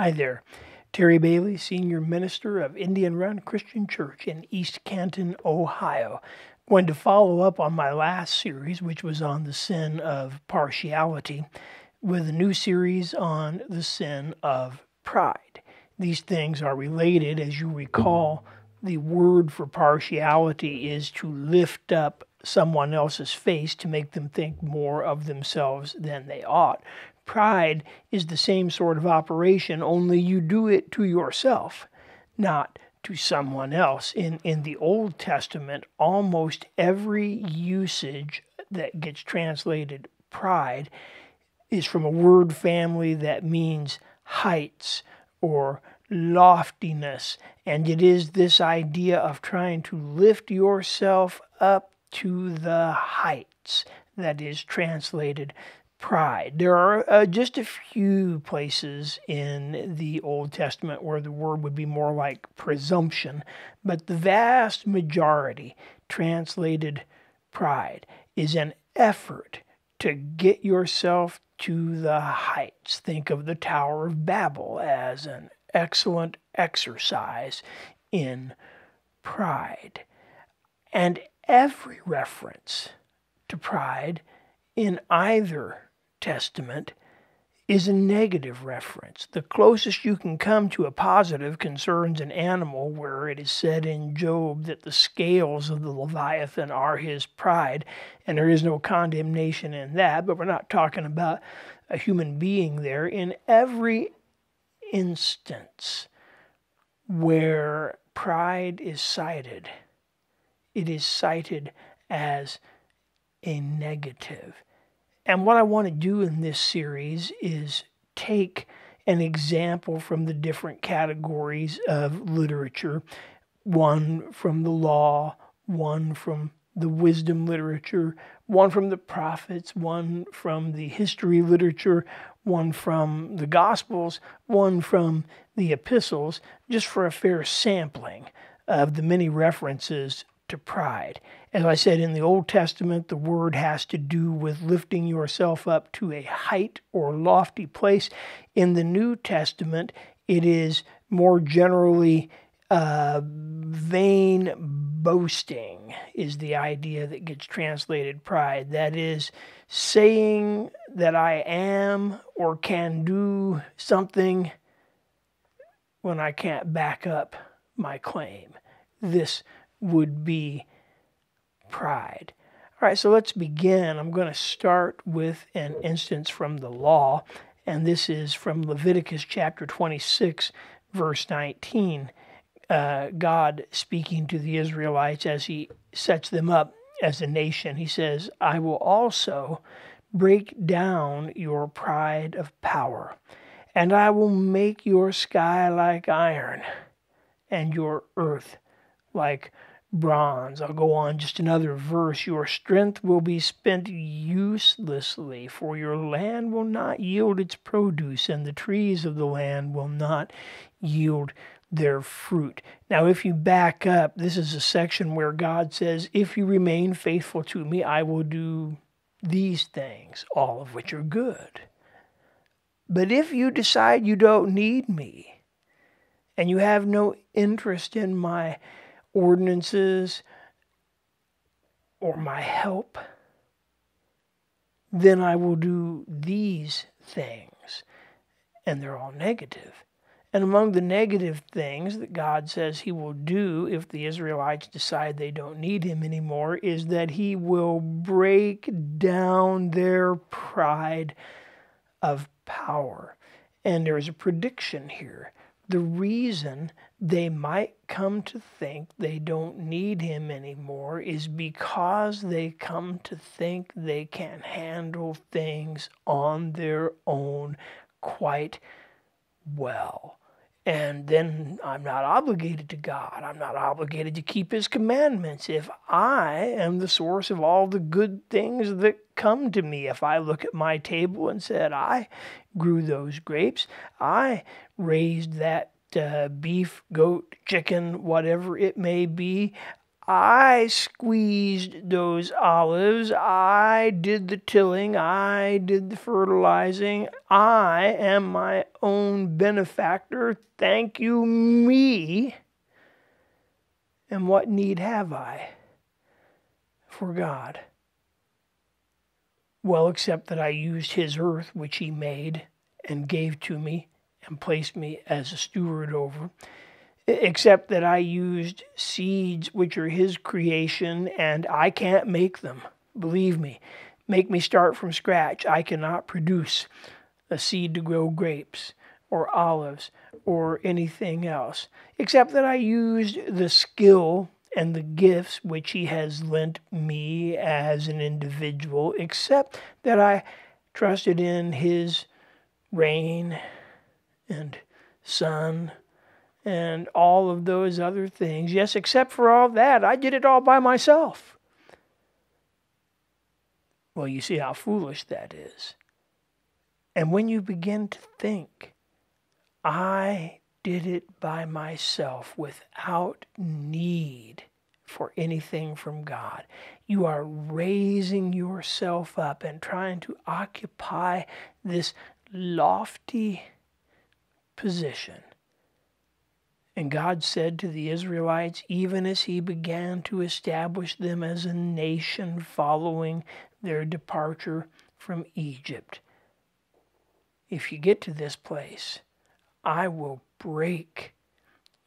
Hi there. Terry Bailey, Senior Minister of Indian Run Christian Church in East Canton, Ohio. Going to follow up on my last series, which was on the sin of partiality, with a new series on the sin of pride. These things are related. As you recall, the word for partiality is to lift up someone else's face to make them think more of themselves than they ought. Pride is the same sort of operation, only you do it to yourself, not to someone else. In, in the Old Testament, almost every usage that gets translated pride is from a word family that means heights or loftiness. And it is this idea of trying to lift yourself up to the heights that is translated pride. There are uh, just a few places in the Old Testament where the word would be more like presumption, but the vast majority translated pride is an effort to get yourself to the heights. Think of the Tower of Babel as an excellent exercise in pride. And every reference to pride in either Testament is a negative reference. The closest you can come to a positive concerns an animal, where it is said in Job that the scales of the Leviathan are his pride, and there is no condemnation in that, but we're not talking about a human being there. In every instance where pride is cited, it is cited as a negative. And what I want to do in this series is take an example from the different categories of literature one from the law, one from the wisdom literature, one from the prophets, one from the history literature, one from the Gospels, one from the epistles, just for a fair sampling of the many references to pride. As I said, in the Old Testament, the word has to do with lifting yourself up to a height or lofty place. In the New Testament, it is more generally uh, vain boasting, is the idea that gets translated pride. That is, saying that I am or can do something when I can't back up my claim. This would be pride. All right, so let's begin. I'm going to start with an instance from the law, and this is from Leviticus chapter 26, verse 19. Uh, God speaking to the Israelites as he sets them up as a nation. He says, I will also break down your pride of power, and I will make your sky like iron, and your earth like bronze. I'll go on just another verse. Your strength will be spent uselessly, for your land will not yield its produce, and the trees of the land will not yield their fruit. Now, if you back up, this is a section where God says, If you remain faithful to me, I will do these things, all of which are good. But if you decide you don't need me, and you have no interest in my ordinances or my help, then I will do these things. And they're all negative. And among the negative things that God says He will do if the Israelites decide they don't need Him anymore is that He will break down their pride of power. And there is a prediction here. The reason they might come to think they don't need him anymore is because they come to think they can handle things on their own quite well. And then I'm not obligated to God. I'm not obligated to keep His commandments. If I am the source of all the good things that come to me, if I look at my table and said, I grew those grapes, I raised that uh, beef, goat, chicken, whatever it may be, I squeezed those olives. I did the tilling. I did the fertilizing. I am my own benefactor. Thank you, me. And what need have I for God? Well, except that I used His earth, which He made and gave to me and placed me as a steward over except that I used seeds which are his creation and I can't make them. Believe me, make me start from scratch. I cannot produce a seed to grow grapes or olives or anything else, except that I used the skill and the gifts which he has lent me as an individual, except that I trusted in his rain and sun and all of those other things. Yes, except for all that, I did it all by myself. Well, you see how foolish that is. And when you begin to think, I did it by myself without need for anything from God, you are raising yourself up and trying to occupy this lofty position and God said to the Israelites, even as He began to establish them as a nation following their departure from Egypt, if you get to this place, I will break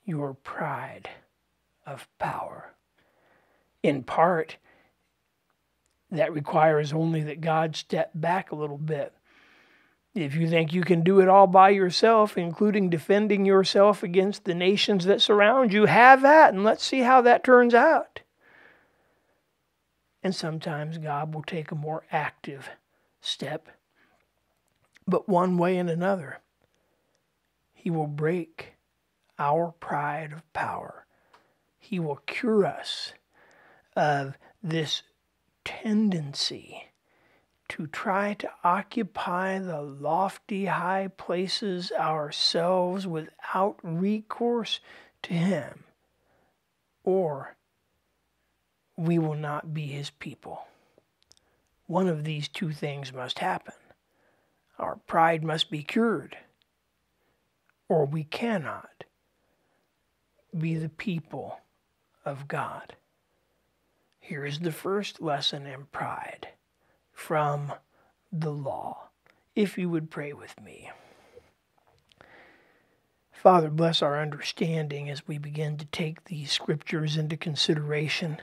your pride of power. In part, that requires only that God step back a little bit if you think you can do it all by yourself, including defending yourself against the nations that surround you, have that and let's see how that turns out. And sometimes God will take a more active step, but one way and another, He will break our pride of power. He will cure us of this tendency to try to occupy the lofty high places ourselves without recourse to Him, or we will not be His people. One of these two things must happen. Our pride must be cured, or we cannot be the people of God. Here is the first lesson in pride from the law. If you would pray with me. Father, bless our understanding as we begin to take these scriptures into consideration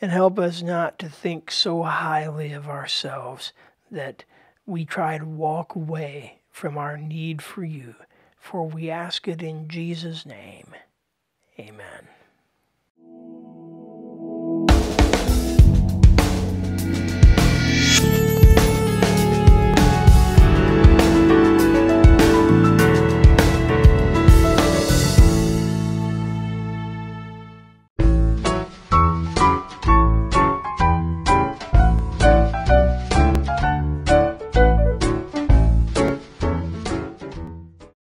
and help us not to think so highly of ourselves that we try to walk away from our need for you. For we ask it in Jesus' name. Amen.